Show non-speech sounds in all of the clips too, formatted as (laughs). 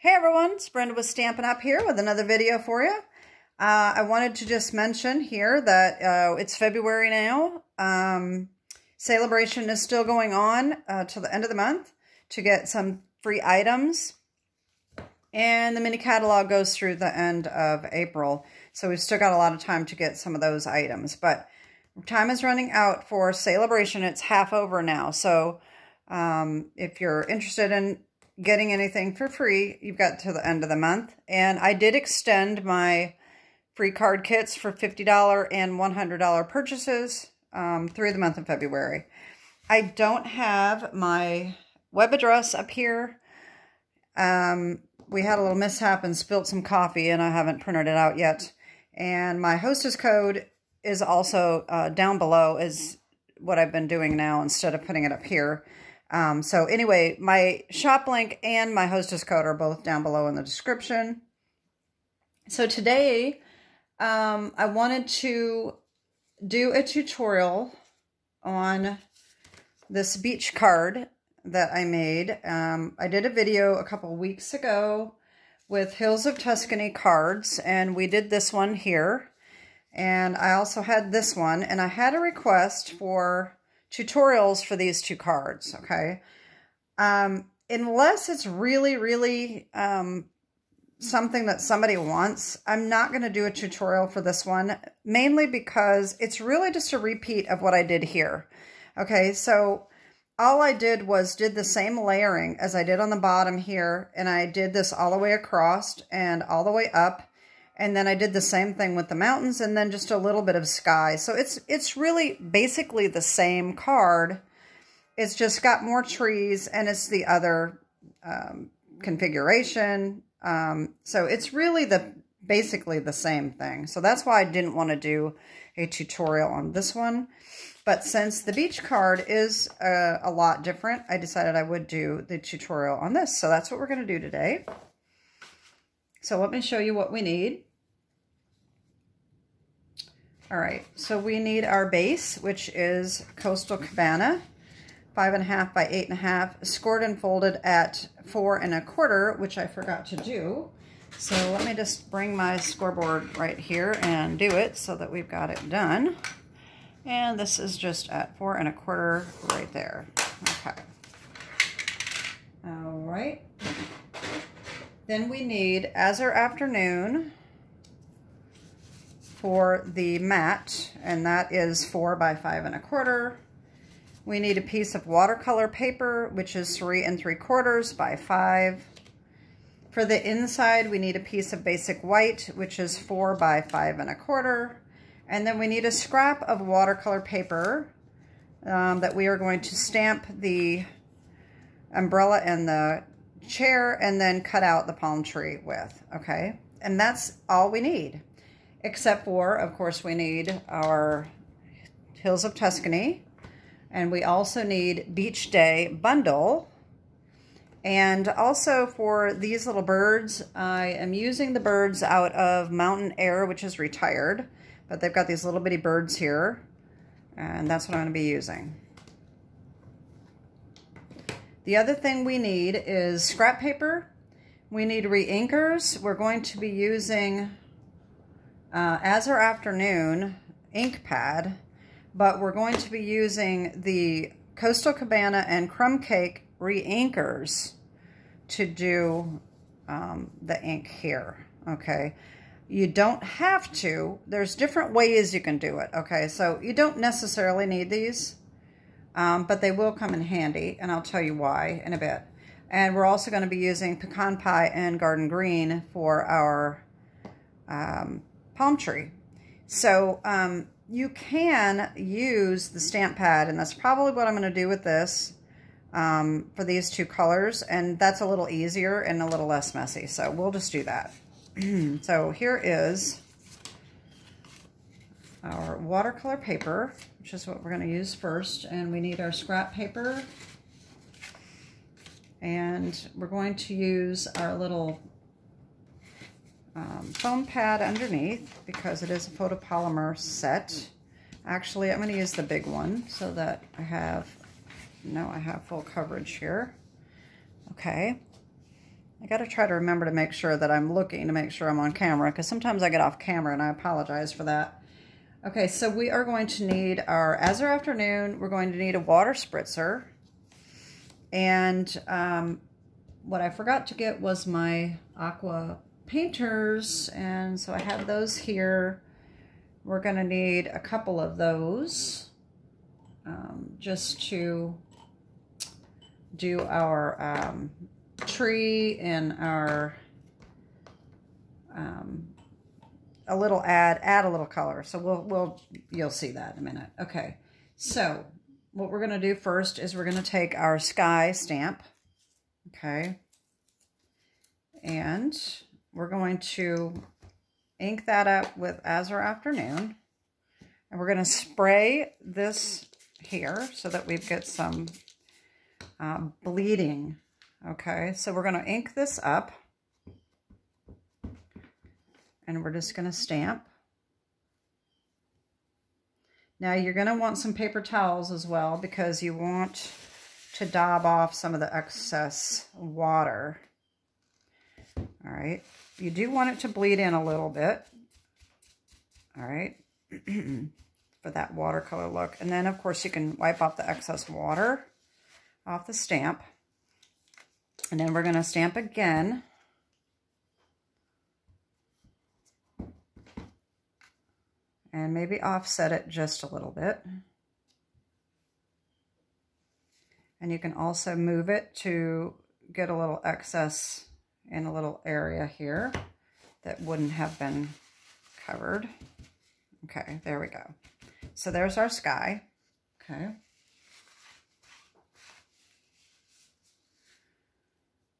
Hey everyone, it's Brenda with Stampin' Up! here with another video for you. Uh, I wanted to just mention here that uh, it's February now. Um, Sale-A-Bration is still going on uh, till the end of the month to get some free items. And the mini catalog goes through the end of April. So we've still got a lot of time to get some of those items. But time is running out for Sale-A-Bration. It's half over now. So um, if you're interested in getting anything for free, you've got to the end of the month. And I did extend my free card kits for $50 and $100 purchases um, through the month of February. I don't have my web address up here. Um, we had a little mishap and spilled some coffee and I haven't printed it out yet. And my hostess code is also uh, down below is what I've been doing now instead of putting it up here. Um, so anyway, my shop link and my hostess code are both down below in the description. So today, um, I wanted to do a tutorial on this beach card that I made. Um, I did a video a couple weeks ago with Hills of Tuscany cards, and we did this one here. And I also had this one, and I had a request for tutorials for these two cards, okay? Um, unless it's really, really um, something that somebody wants, I'm not going to do a tutorial for this one, mainly because it's really just a repeat of what I did here. Okay, so all I did was did the same layering as I did on the bottom here, and I did this all the way across and all the way up, and then I did the same thing with the mountains and then just a little bit of sky. So it's it's really basically the same card. It's just got more trees and it's the other um, configuration. Um, so it's really the basically the same thing. So that's why I didn't want to do a tutorial on this one. But since the beach card is uh, a lot different, I decided I would do the tutorial on this. So that's what we're going to do today. So let me show you what we need. All right, so we need our base, which is Coastal Cabana, five and a half by eight and a half, scored and folded at four and a quarter, which I forgot to do. So let me just bring my scoreboard right here and do it so that we've got it done. And this is just at four and a quarter right there. Okay. All right. Then we need Azure Afternoon, for the mat, and that is four by five and a quarter. We need a piece of watercolor paper, which is three and three quarters by five. For the inside, we need a piece of basic white, which is four by five and a quarter. And then we need a scrap of watercolor paper um, that we are going to stamp the umbrella and the chair and then cut out the palm tree with, okay? And that's all we need except for, of course, we need our Hills of Tuscany, and we also need Beach Day bundle. And also for these little birds, I am using the birds out of Mountain Air, which is retired, but they've got these little bitty birds here, and that's what I'm going to be using. The other thing we need is scrap paper. We need re-inkers. We're going to be using uh, our Afternoon ink pad, but we're going to be using the Coastal Cabana and Crumb Cake re-inkers to do um, the ink here, okay? You don't have to. There's different ways you can do it, okay? So you don't necessarily need these, um, but they will come in handy, and I'll tell you why in a bit. And we're also going to be using pecan pie and garden green for our um, palm tree. So um, you can use the stamp pad, and that's probably what I'm going to do with this um, for these two colors, and that's a little easier and a little less messy, so we'll just do that. (clears throat) so here is our watercolor paper, which is what we're going to use first, and we need our scrap paper, and we're going to use our little um, foam pad underneath because it is a photopolymer set. Actually, I'm going to use the big one so that I have, now I have full coverage here. Okay. I got to try to remember to make sure that I'm looking to make sure I'm on camera because sometimes I get off camera and I apologize for that. Okay, so we are going to need our Azure Afternoon. We're going to need a water spritzer. And um, what I forgot to get was my aqua painters. And so I have those here. We're going to need a couple of those um, just to do our um, tree and our um, a little add add a little color. So we'll we'll you'll see that in a minute. Okay. So what we're going to do first is we're going to take our sky stamp. Okay. And we're going to ink that up with Azure Afternoon. And we're going to spray this here so that we've got some uh, bleeding. Okay, so we're going to ink this up. And we're just going to stamp. Now you're going to want some paper towels as well because you want to dab off some of the excess water. All right. You do want it to bleed in a little bit. All right. (clears throat) For that watercolor look. And then, of course, you can wipe off the excess water off the stamp. And then we're going to stamp again. And maybe offset it just a little bit. And you can also move it to get a little excess in a little area here that wouldn't have been covered. Okay, there we go. So there's our sky. Okay.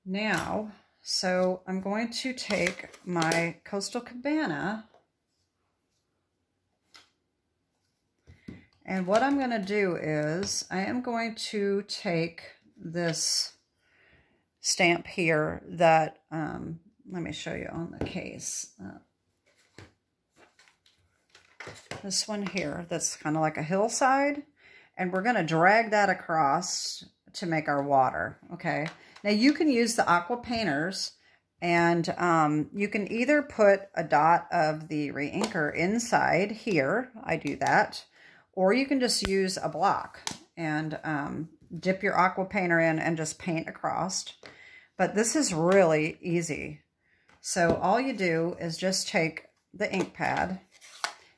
Now, so I'm going to take my Coastal Cabana and what I'm going to do is I am going to take this stamp here that, um, let me show you on the case. Uh, this one here that's kind of like a hillside and we're going to drag that across to make our water, okay? Now you can use the aqua painters and um, you can either put a dot of the reinker inside here, I do that, or you can just use a block and um, dip your aqua painter in and just paint across. But this is really easy. So all you do is just take the ink pad.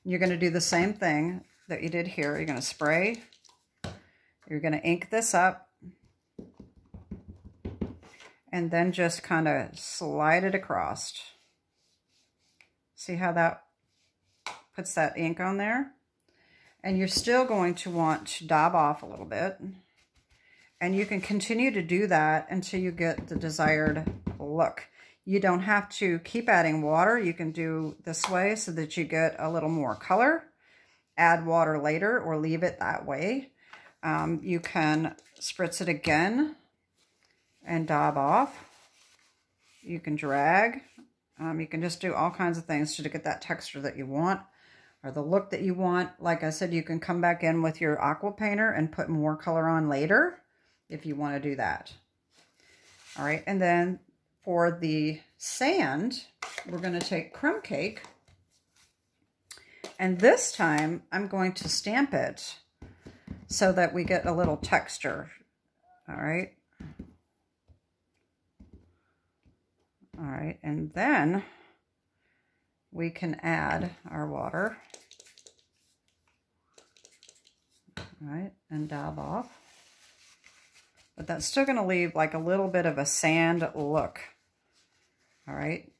You're going to do the same thing that you did here. You're going to spray. You're going to ink this up and then just kind of slide it across. See how that puts that ink on there? And you're still going to want to dab off a little bit. And you can continue to do that until you get the desired look. You don't have to keep adding water. You can do this way so that you get a little more color. Add water later or leave it that way. Um, you can spritz it again and dab off. You can drag. Um, you can just do all kinds of things to get that texture that you want or the look that you want. Like I said, you can come back in with your aqua painter and put more color on later if you want to do that. All right, and then for the sand, we're going to take crumb cake. And this time, I'm going to stamp it so that we get a little texture. All right. All right, and then we can add our water. All right, and dab off. But that's still going to leave like a little bit of a sand look. All right,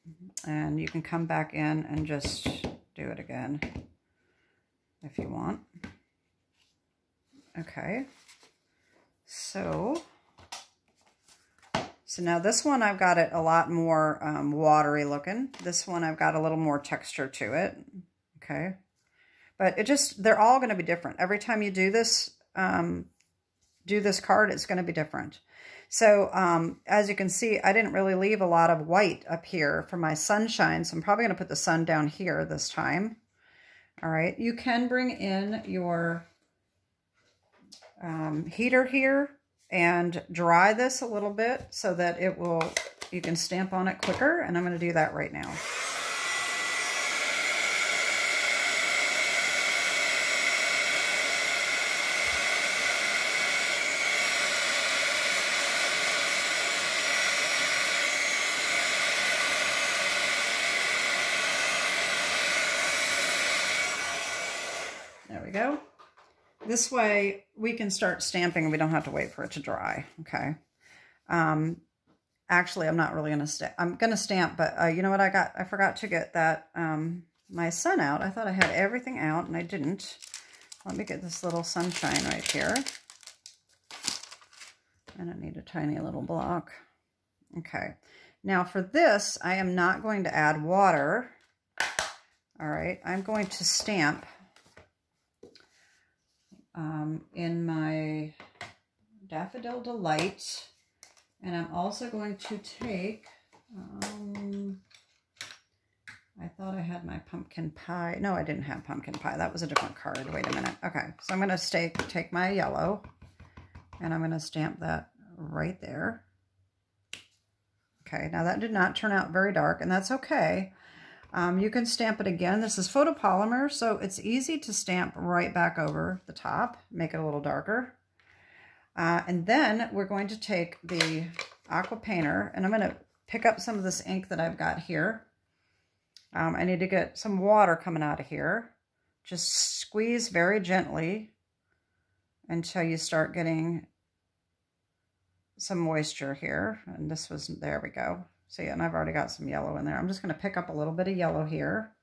and you can come back in and just do it again if you want. Okay, so so now this one, I've got it a lot more um, watery looking. This one, I've got a little more texture to it. Okay. But it just, they're all going to be different. Every time you do this, um, do this card, it's going to be different. So um, as you can see, I didn't really leave a lot of white up here for my sunshine. So I'm probably going to put the sun down here this time. All right. You can bring in your um, heater here and dry this a little bit so that it will you can stamp on it quicker, and I'm going to do that right now. There we go. This way we can start stamping and we don't have to wait for it to dry. Okay. Um, actually, I'm not really going to stamp. I'm going to stamp, but uh, you know what I got? I forgot to get that, um, my sun out. I thought I had everything out and I didn't. Let me get this little sunshine right here. And I need a tiny little block. Okay. Now for this, I am not going to add water. All right. I'm going to stamp um, in my Daffodil Delight. And I'm also going to take, um, I thought I had my pumpkin pie. No, I didn't have pumpkin pie. That was a different card. Wait a minute. Okay, so I'm going to stake, take my yellow and I'm going to stamp that right there. Okay, now that did not turn out very dark and that's okay. Um, you can stamp it again. This is photopolymer, so it's easy to stamp right back over the top, make it a little darker. Uh, and then we're going to take the aqua painter, and I'm going to pick up some of this ink that I've got here. Um, I need to get some water coming out of here. Just squeeze very gently until you start getting some moisture here. And this was, there we go. See, and I've already got some yellow in there. I'm just going to pick up a little bit of yellow here.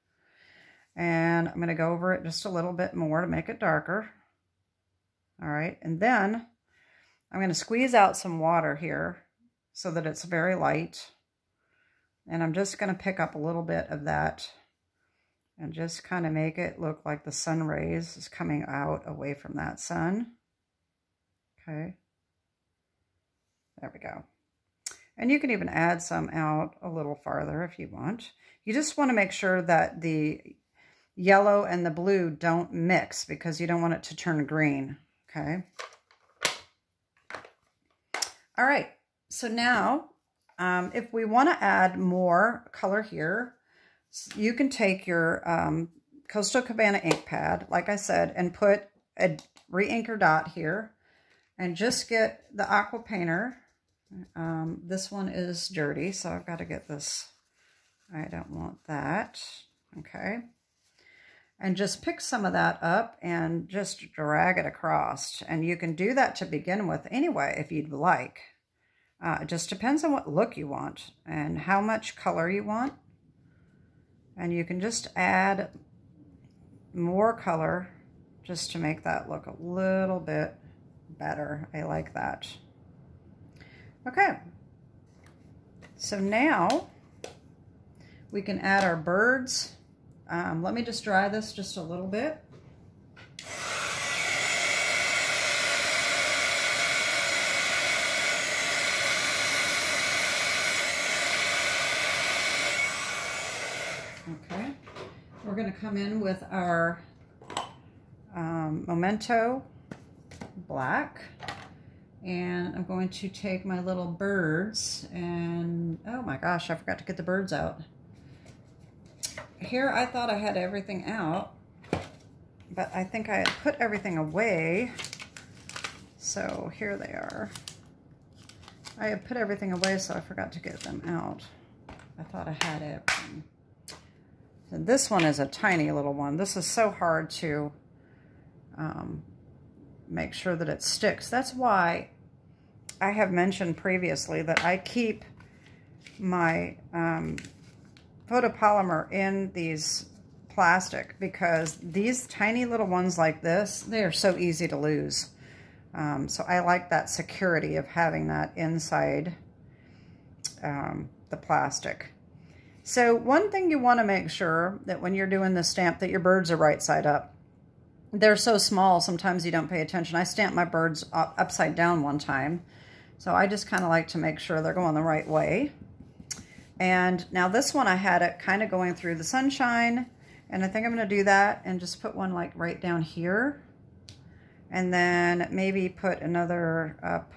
And I'm going to go over it just a little bit more to make it darker. All right, and then I'm going to squeeze out some water here so that it's very light. And I'm just going to pick up a little bit of that and just kind of make it look like the sun rays is coming out away from that sun. Okay. There we go. And you can even add some out a little farther if you want. You just want to make sure that the yellow and the blue don't mix because you don't want it to turn green, okay? All right, so now um, if we want to add more color here, you can take your um, Coastal Cabana ink pad, like I said, and put a re-inker dot here and just get the aqua painter um, this one is dirty, so I've got to get this. I don't want that. Okay. And just pick some of that up and just drag it across. And you can do that to begin with anyway, if you'd like. Uh, it just depends on what look you want and how much color you want. And you can just add more color just to make that look a little bit better. I like that. Okay, so now we can add our birds. Um, let me just dry this just a little bit. Okay, we're going to come in with our um, Memento Black. And I'm going to take my little birds and, oh my gosh, I forgot to get the birds out. Here I thought I had everything out, but I think I had put everything away. So here they are. I had put everything away, so I forgot to get them out. I thought I had it. And this one is a tiny little one. This is so hard to um, make sure that it sticks. That's why I have mentioned previously that I keep my um, photopolymer in these plastic because these tiny little ones like this, they are so easy to lose. Um, so I like that security of having that inside um, the plastic. So one thing you want to make sure that when you're doing the stamp that your birds are right side up they're so small, sometimes you don't pay attention. I stamped my birds upside down one time. So I just kind of like to make sure they're going the right way. And now this one I had it kind of going through the sunshine. And I think I'm going to do that and just put one like right down here. And then maybe put another up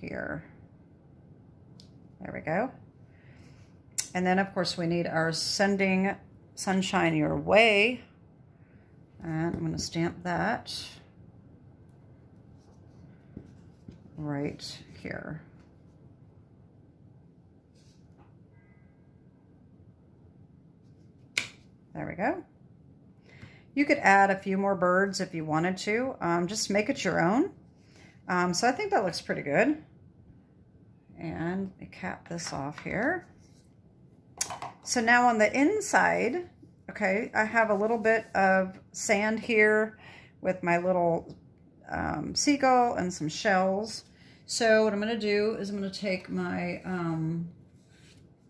here. There we go. And then, of course, we need our Sending Sunshine Your Way. And I'm going to stamp that right here. There we go. You could add a few more birds if you wanted to. Um, just make it your own. Um, so I think that looks pretty good. And cap this off here. So now on the inside, okay, I have a little bit of sand here with my little um, seagull and some shells. So what I'm going to do is I'm going to take my, um,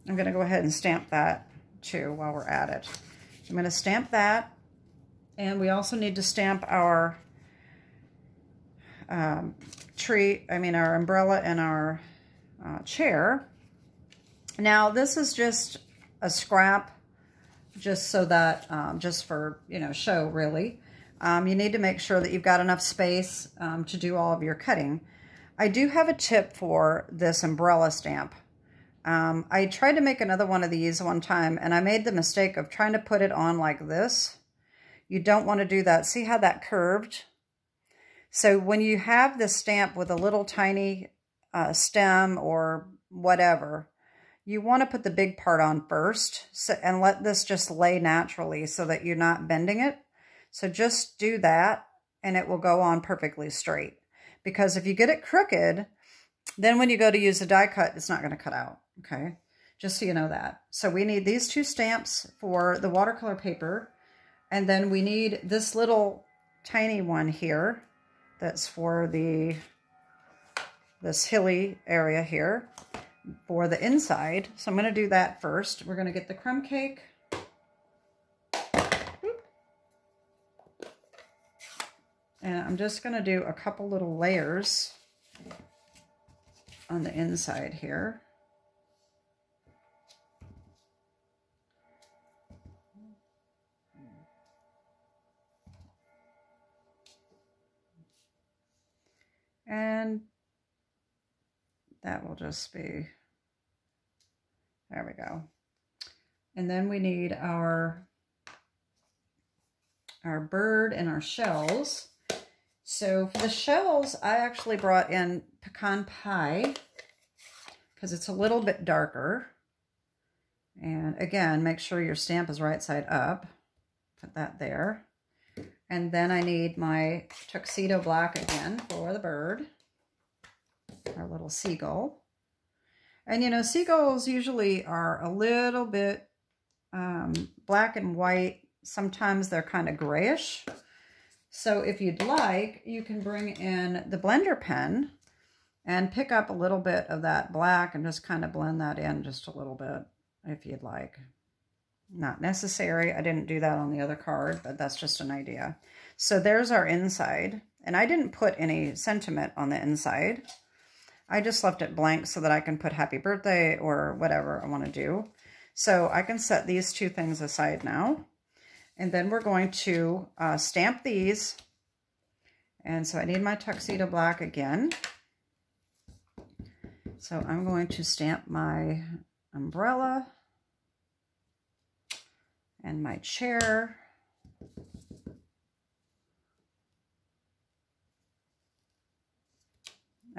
I'm going to go ahead and stamp that too while we're at it. I'm going to stamp that. And we also need to stamp our um, tree, I mean our umbrella and our uh, chair. Now this is just a scrap just so that, um, just for, you know, show really. Um, you need to make sure that you've got enough space um, to do all of your cutting. I do have a tip for this umbrella stamp. Um, I tried to make another one of these one time, and I made the mistake of trying to put it on like this. You don't want to do that. See how that curved? So when you have this stamp with a little tiny uh, stem or whatever, you want to put the big part on first so, and let this just lay naturally so that you're not bending it. So just do that and it will go on perfectly straight. Because if you get it crooked, then when you go to use a die cut, it's not going to cut out. Okay, just so you know that. So we need these two stamps for the watercolor paper. And then we need this little tiny one here that's for the this hilly area here for the inside. So I'm going to do that first. We're going to get the crumb cake. And I'm just going to do a couple little layers on the inside here. And that will just be, there we go. And then we need our, our bird and our shells. So for the shells, I actually brought in pecan pie because it's a little bit darker. And again, make sure your stamp is right side up. Put that there. And then I need my tuxedo black again for the bird our little seagull. And, you know, seagulls usually are a little bit um, black and white. Sometimes they're kind of grayish. So if you'd like, you can bring in the blender pen and pick up a little bit of that black and just kind of blend that in just a little bit if you'd like. Not necessary. I didn't do that on the other card, but that's just an idea. So there's our inside. And I didn't put any sentiment on the inside. I just left it blank so that I can put happy birthday or whatever I want to do. So I can set these two things aside now. And then we're going to uh, stamp these. And so I need my tuxedo black again. So I'm going to stamp my umbrella and my chair.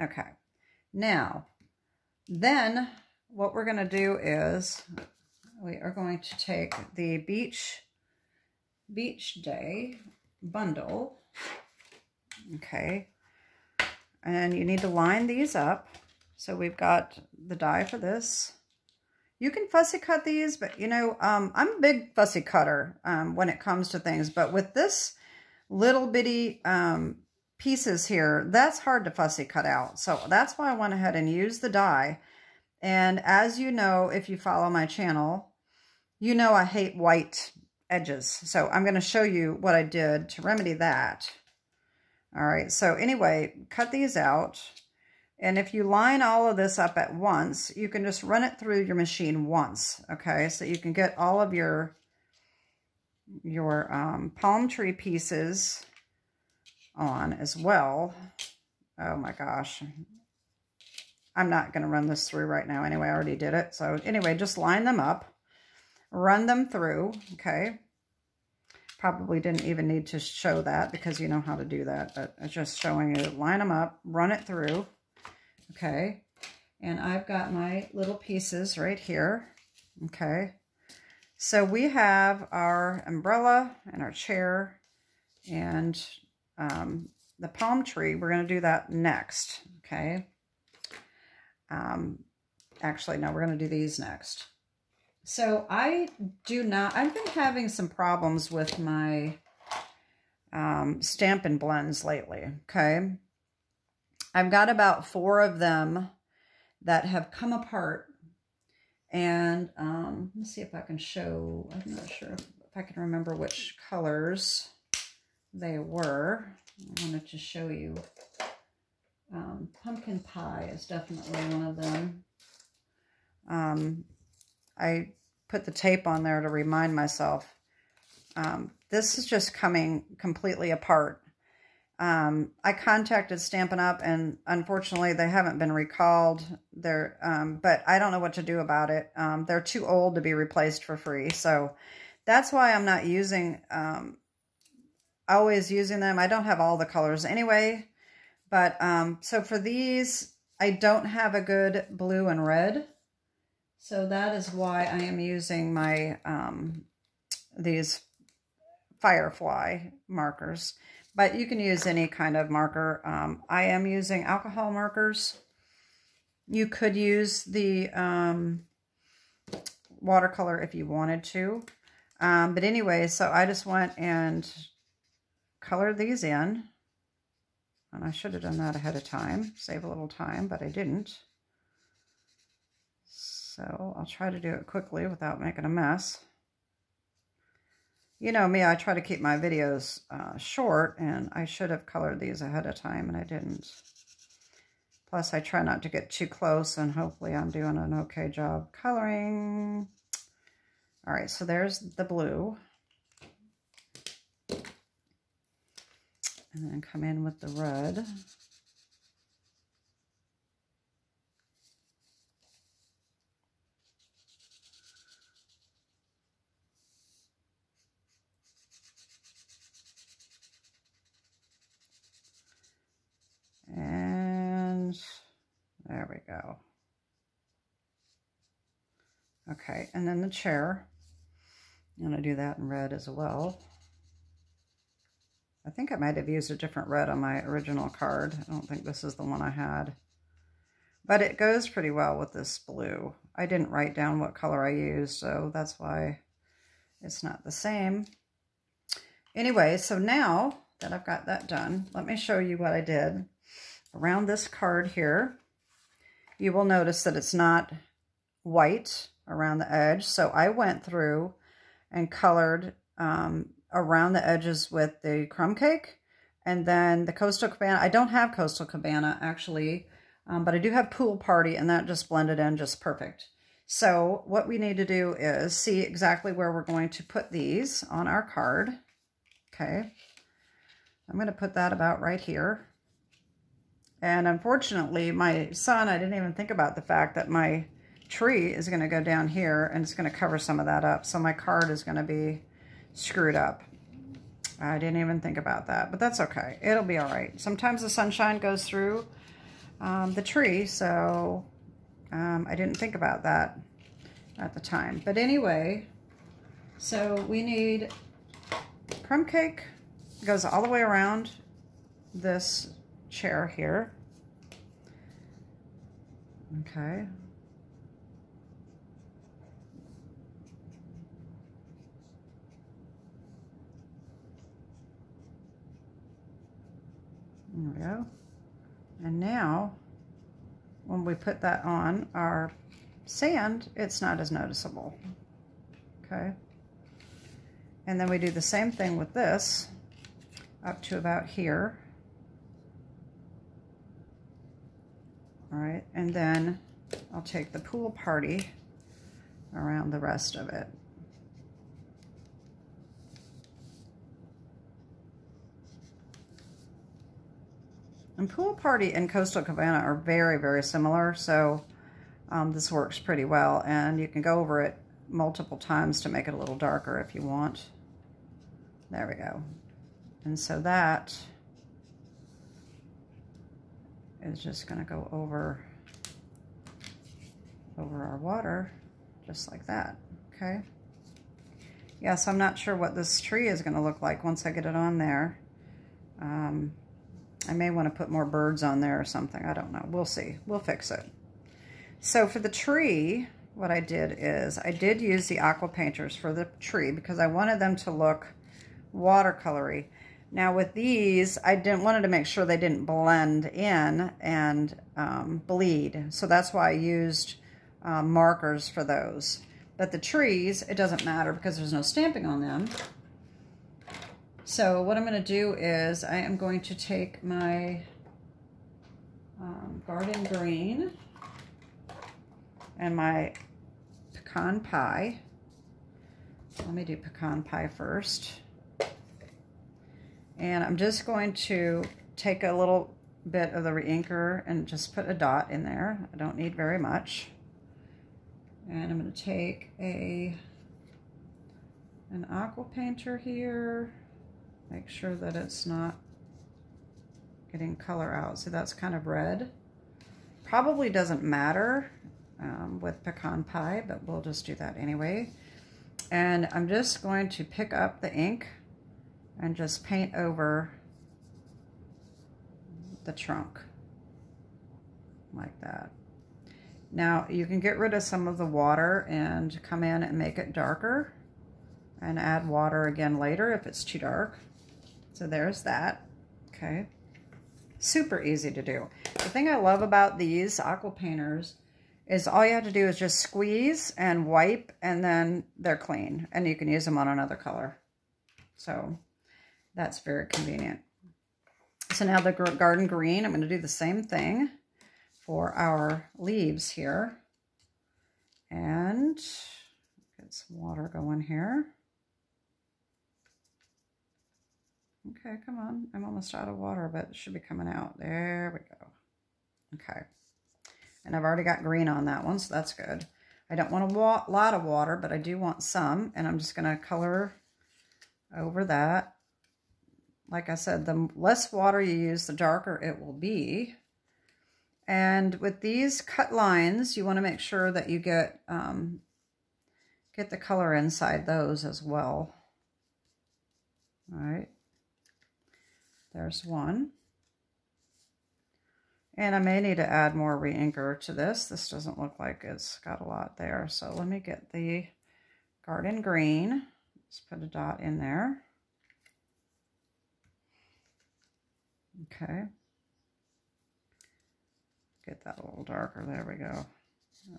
Okay. Now, then what we're going to do is we are going to take the beach beach day bundle okay? And you need to line these up. So we've got the die for this. You can fussy cut these but you know um, I'm a big fussy cutter um, when it comes to things. But with this little bitty um, pieces here, that's hard to fussy cut out. So that's why I went ahead and used the die. And as you know, if you follow my channel, you know I hate white edges. So I'm going to show you what I did to remedy that. All right, so anyway, cut these out. And if you line all of this up at once, you can just run it through your machine once, okay? So you can get all of your, your um, palm tree pieces on as well. Oh my gosh. I'm not going to run this through right now anyway. I already did it. So anyway, just line them up, run them through, okay? Probably didn't even need to show that because you know how to do that, but it's just showing you, line them up, run it through, okay? And I've got my little pieces right here, okay? So we have our umbrella and our chair and um, the palm tree. We're going to do that next, okay? Um, actually, no, we're going to do these next. So I do not, I've been having some problems with my um, Stampin' Blends lately, okay? I've got about four of them that have come apart. And um, let's see if I can show, I'm not sure if, if I can remember which colors they were. I wanted to show you um, pumpkin pie is definitely one of them. Um, I put the tape on there to remind myself. Um, this is just coming completely apart. Um, I contacted Stampin' Up! and unfortunately they haven't been recalled. They're, um, but I don't know what to do about it. Um, they're too old to be replaced for free. So that's why I'm not using, um, always using them. I don't have all the colors anyway. But um, so for these, I don't have a good blue and red. So that is why I am using my um, these Firefly markers. But you can use any kind of marker. Um, I am using alcohol markers. You could use the um, watercolor if you wanted to. Um, but anyway, so I just went and colored these in. And I should have done that ahead of time, save a little time, but I didn't. So I'll try to do it quickly without making a mess. You know me, I try to keep my videos uh, short, and I should have colored these ahead of time, and I didn't. Plus, I try not to get too close, and hopefully I'm doing an okay job coloring. All right, so there's the blue. And then come in with the red. And there we go. Okay, and then the chair. I'm going to do that in red as well. I think I might have used a different red on my original card. I don't think this is the one I had. But it goes pretty well with this blue. I didn't write down what color I used, so that's why it's not the same. Anyway, so now that I've got that done, let me show you what I did. Around this card here, you will notice that it's not white around the edge. So I went through and colored um, around the edges with the crumb cake. And then the Coastal Cabana. I don't have Coastal Cabana, actually, um, but I do have Pool Party, and that just blended in just perfect. So what we need to do is see exactly where we're going to put these on our card. Okay. I'm going to put that about right here. And unfortunately, my son, I didn't even think about the fact that my tree is going to go down here and it's going to cover some of that up. So my card is going to be screwed up. I didn't even think about that, but that's okay. It'll be all right. Sometimes the sunshine goes through um, the tree, so um, I didn't think about that at the time. But anyway, so we need crumb cake. It goes all the way around this chair here. Okay, There we go. And now, when we put that on our sand, it's not as noticeable. Okay. And then we do the same thing with this up to about here. All right, and then I'll take the pool party around the rest of it. And Pool Party and Coastal Cabana are very, very similar, so um, this works pretty well. And you can go over it multiple times to make it a little darker if you want. There we go. And so that is just going to go over over our water just like that okay yes I'm not sure what this tree is going to look like once I get it on there um, I may want to put more birds on there or something I don't know we'll see we'll fix it so for the tree what I did is I did use the aqua painters for the tree because I wanted them to look watercolory now with these, I didn't wanted to make sure they didn't blend in and um, bleed. So that's why I used uh, markers for those. But the trees, it doesn't matter because there's no stamping on them. So what I'm going to do is I am going to take my um, garden green and my pecan pie. Let me do pecan pie first. And I'm just going to take a little bit of the reinker and just put a dot in there. I don't need very much. And I'm going to take a an aqua painter here. Make sure that it's not getting color out. So that's kind of red. Probably doesn't matter um, with pecan pie, but we'll just do that anyway. And I'm just going to pick up the ink and just paint over the trunk like that. Now you can get rid of some of the water and come in and make it darker and add water again later if it's too dark. So there's that, okay. Super easy to do. The thing I love about these aqua painters is all you have to do is just squeeze and wipe and then they're clean and you can use them on another color. So that's very convenient. So now the garden green, I'm going to do the same thing for our leaves here. And get some water going here. Okay, come on. I'm almost out of water, but it should be coming out. There we go. Okay. And I've already got green on that one, so that's good. I don't want a lot of water, but I do want some. And I'm just going to color over that like I said, the less water you use, the darker it will be. And with these cut lines, you want to make sure that you get um, get the color inside those as well. All right, there's one. And I may need to add more re-inker to this. This doesn't look like it's got a lot there. So let me get the garden green. Let's put a dot in there. Okay. Get that a little darker. There we go.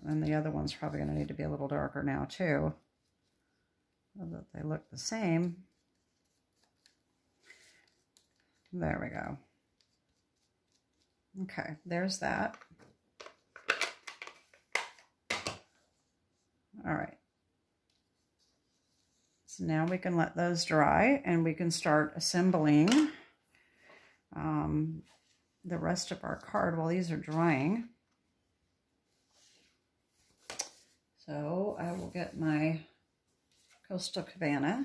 And the other one's probably going to need to be a little darker now too. So that they look the same. There we go. Okay, there's that. All right. So now we can let those dry and we can start assembling um, the rest of our card while these are drying. So I will get my Coastal Cabana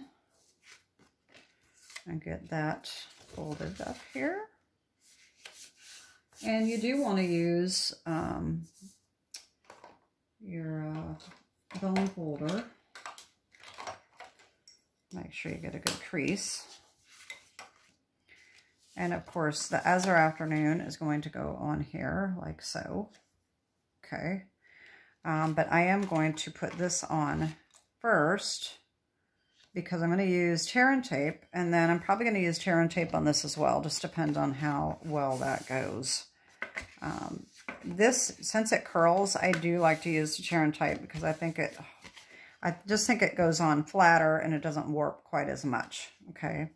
and get that folded up here. And you do want to use um, your uh, bone folder. Make sure you get a good crease. And of course, the Azure Afternoon is going to go on here like so. Okay. Um, but I am going to put this on first because I'm going to use tear and tape. And then I'm probably going to use tear and tape on this as well. Just depends on how well that goes. Um, this, since it curls, I do like to use the tear and tape because I think it, I just think it goes on flatter and it doesn't warp quite as much. Okay.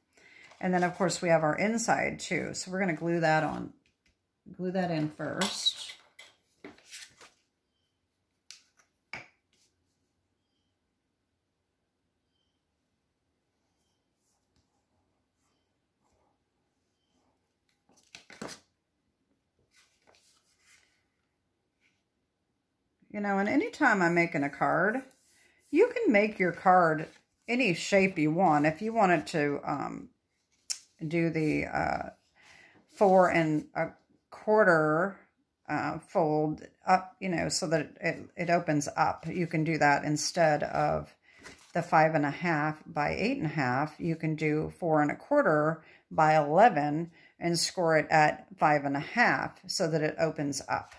And then, of course, we have our inside, too. So we're going to glue that on, glue that in first. You know, and anytime I'm making a card, you can make your card any shape you want. If you wanted to um, do the uh, four and a quarter uh, fold up, you know, so that it, it opens up. You can do that instead of the five and a half by eight and a half. You can do four and a quarter by 11 and score it at five and a half so that it opens up.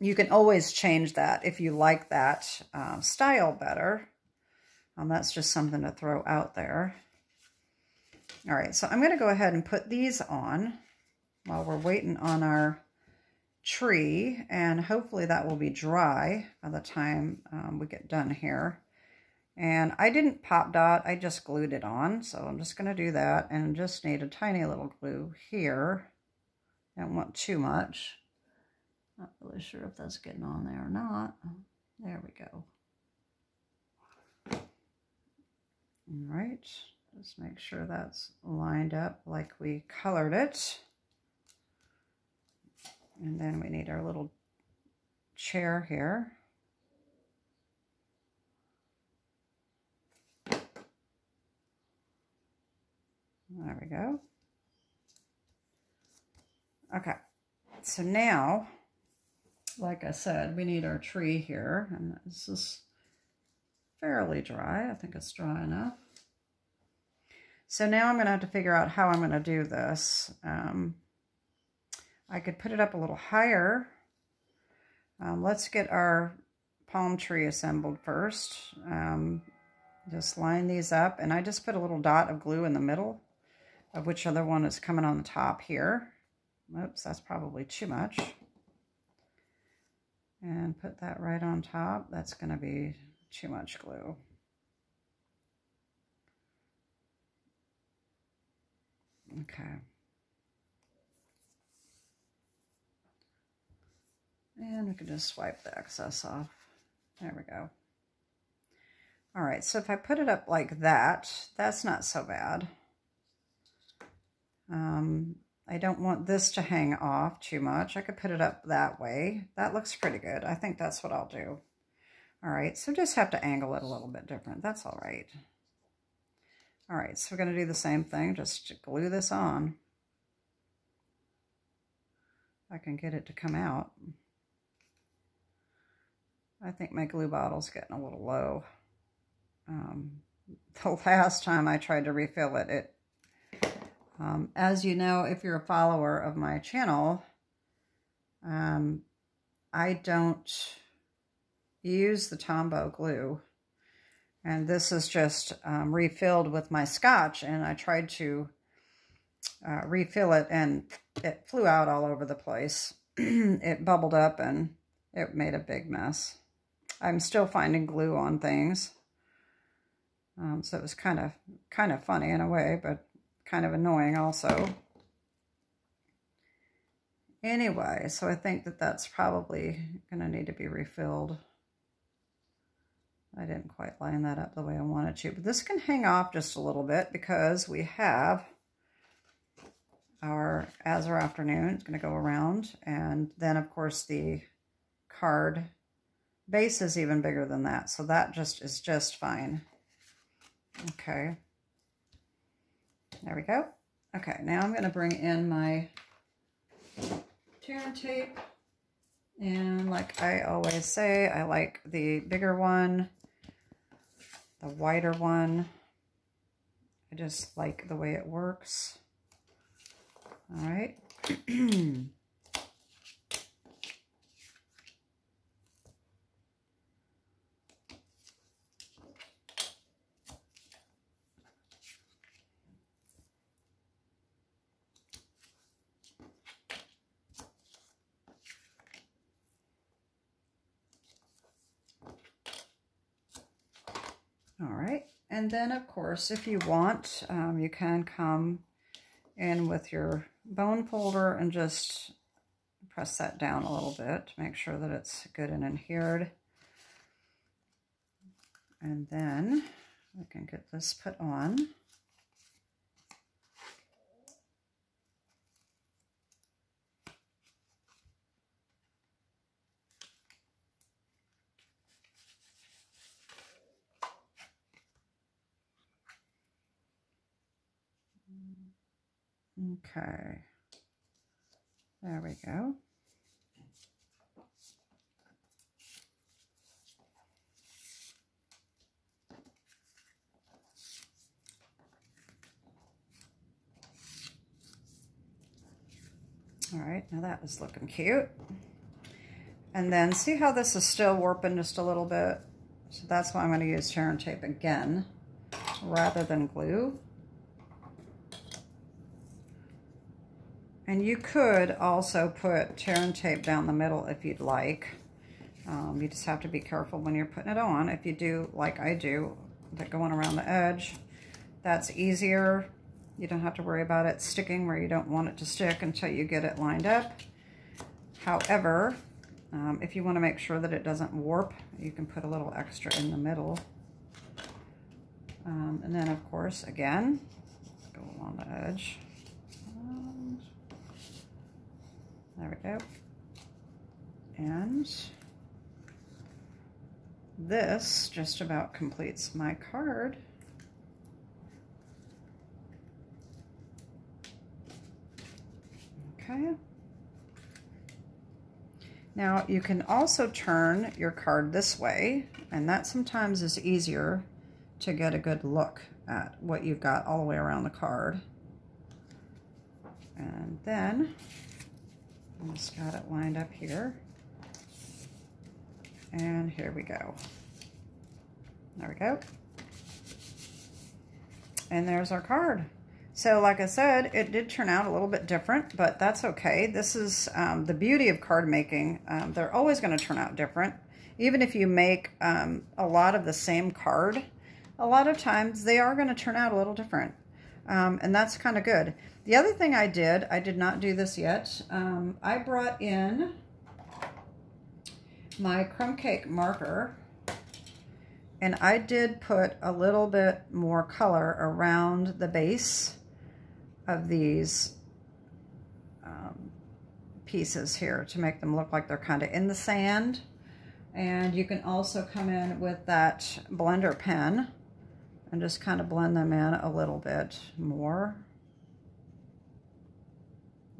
You can always change that if you like that uh, style better. Um, that's just something to throw out there. All right, so I'm going to go ahead and put these on while we're waiting on our tree, and hopefully that will be dry by the time um, we get done here. And I didn't pop dot, I just glued it on, so I'm just going to do that, and just need a tiny little glue here. Don't want too much. Not really sure if that's getting on there or not. Oh, there we go. All right, just make sure that's lined up like we colored it. And then we need our little chair here. There we go. Okay, so now, like I said, we need our tree here, and this is fairly dry. I think it's dry enough. So now I'm going to have to figure out how I'm going to do this. Um, I could put it up a little higher. Um, let's get our palm tree assembled first. Um, just line these up, and I just put a little dot of glue in the middle of which other one is coming on the top here. Oops, that's probably too much. And put that right on top. That's going to be too much glue. Okay. And we can just swipe the excess off. There we go. All right, so if I put it up like that, that's not so bad. Um, I don't want this to hang off too much. I could put it up that way. That looks pretty good. I think that's what I'll do. All right, so just have to angle it a little bit different. That's all right. All right, so we're going to do the same thing. Just glue this on. I can get it to come out. I think my glue bottle's getting a little low. Um, (laughs) the last time I tried to refill it, it um, as you know, if you're a follower of my channel, um, I don't use the Tombow glue. And this is just um, refilled with my scotch. And I tried to uh, refill it and it flew out all over the place. (clears throat) it bubbled up and it made a big mess. I'm still finding glue on things. Um, so it was kind of kind of funny in a way, but kind of annoying also. Anyway, so I think that that's probably going to need to be refilled. I didn't quite line that up the way I wanted to, but this can hang off just a little bit because we have our Azure Afternoon. It's going to go around, and then of course the card base is even bigger than that, so that just is just fine. Okay. There we go. Okay, now I'm going to bring in my tear and tape. And like I always say, I like the bigger one, the wider one. I just like the way it works. All right. (clears throat) And then, of course, if you want, um, you can come in with your bone folder and just press that down a little bit to make sure that it's good and adhered. And then we can get this put on. Okay. There we go. All right, now that is looking cute. And then see how this is still warping just a little bit? So that's why I'm going to use Tear and Tape again rather than glue. And you could also put Tear and Tape down the middle if you'd like. Um, you just have to be careful when you're putting it on. If you do like I do, like going around the edge, that's easier. You don't have to worry about it sticking where you don't want it to stick until you get it lined up. However, um, if you want to make sure that it doesn't warp, you can put a little extra in the middle. Um, and then, of course, again, go along the edge. And there we go. And this just about completes my card. Okay. Now you can also turn your card this way, and that sometimes is easier to get a good look at what you've got all the way around the card. And then, Just got it lined up here. And here we go. There we go. And there's our card. So like I said, it did turn out a little bit different, but that's okay. This is um, the beauty of card making. Um, they're always going to turn out different. Even if you make um, a lot of the same card, a lot of times they are going to turn out a little different. Um, and that's kind of good. The other thing I did, I did not do this yet, um, I brought in my crumb cake marker and I did put a little bit more color around the base of these um, pieces here to make them look like they're kind of in the sand. And you can also come in with that blender pen and just kind of blend them in a little bit more.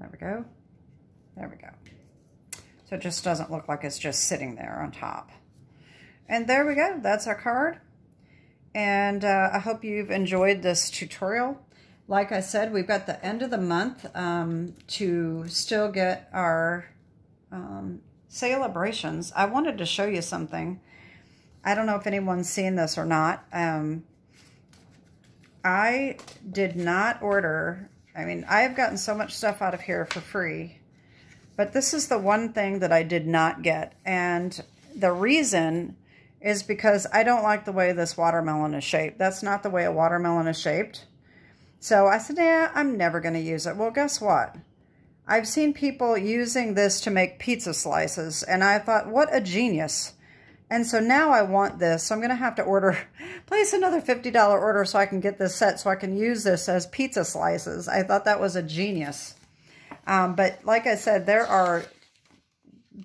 There we go. There we go. So it just doesn't look like it's just sitting there on top. And there we go. That's our card. And uh, I hope you've enjoyed this tutorial. Like I said, we've got the end of the month um, to still get our um, Sale-A-Brations. I wanted to show you something. I don't know if anyone's seen this or not. Um, I did not order, I mean, I have gotten so much stuff out of here for free, but this is the one thing that I did not get. And the reason is because I don't like the way this watermelon is shaped. That's not the way a watermelon is shaped. So I said, yeah, I'm never going to use it. Well, guess what? I've seen people using this to make pizza slices, and I thought, what a genius. And so now I want this, so I'm going to have to order, (laughs) place another $50 order so I can get this set so I can use this as pizza slices. I thought that was a genius. Um, but like I said, there are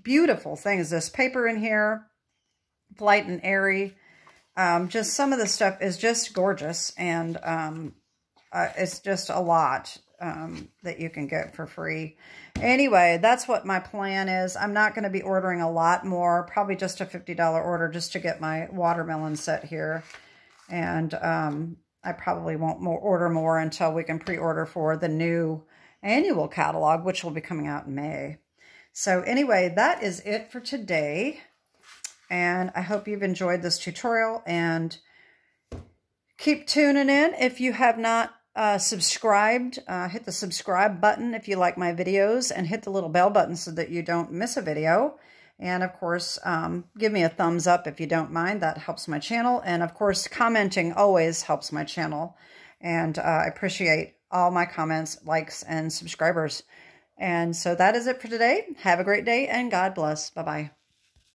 beautiful things. This paper in here, light and airy. Um, just some of the stuff is just gorgeous, and um, uh, it's just a lot um, that you can get for free. Anyway, that's what my plan is. I'm not going to be ordering a lot more, probably just a $50 order just to get my watermelon set here. And um, I probably won't more order more until we can pre-order for the new annual catalog, which will be coming out in May. So anyway, that is it for today. And I hope you've enjoyed this tutorial and keep tuning in. If you have not uh, subscribed. Uh, hit the subscribe button if you like my videos and hit the little bell button so that you don't miss a video. And of course, um, give me a thumbs up if you don't mind. That helps my channel. And of course, commenting always helps my channel. And uh, I appreciate all my comments, likes, and subscribers. And so that is it for today. Have a great day and God bless. Bye-bye.